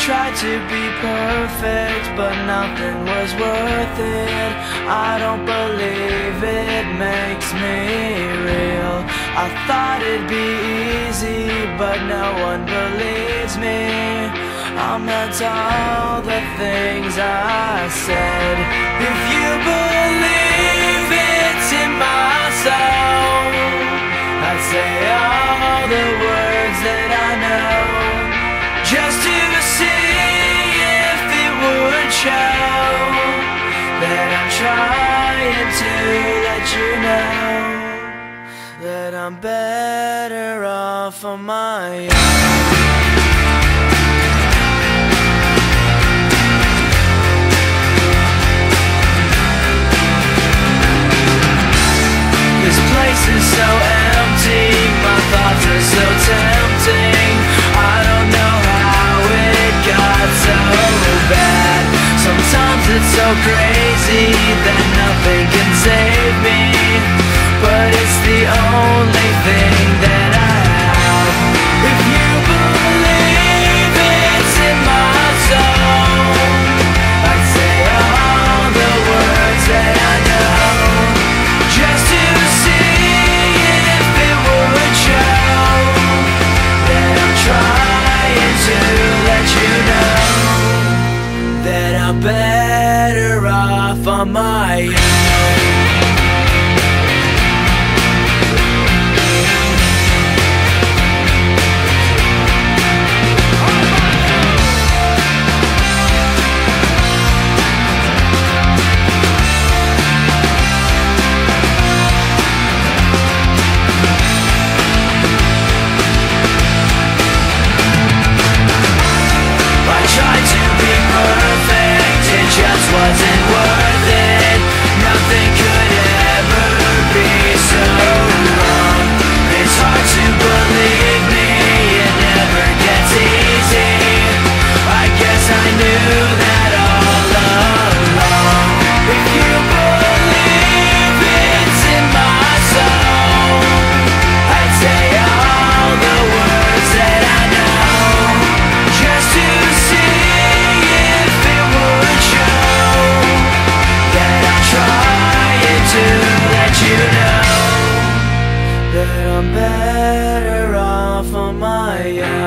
tried to be perfect, but nothing was worth it. I don't believe it makes me real. I thought it'd be easy, but no one believes me. I meant all the things I said. If you I'm better off on my own. This place is so empty, my thoughts are so tempting. I don't know how it got so bad. Sometimes it's so crazy that nothing can save me. But it's the only thing that I have. If you believe it's in my soul, I'd say all the words that I know. Just to see if it would show that I'm trying to let you know that I'm better off on my own. I I'm better off on my own.